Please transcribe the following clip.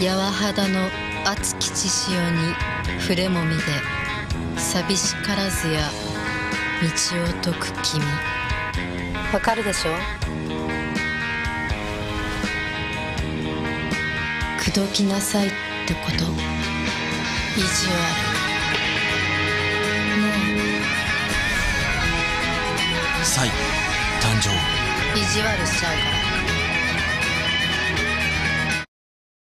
柔肌の熱き血潮に触れもみで寂しからずや道を解く君わかるでしょ？口説きなさいってこと。意地悪。ねえ。サイ誕生意地悪しちゃうから。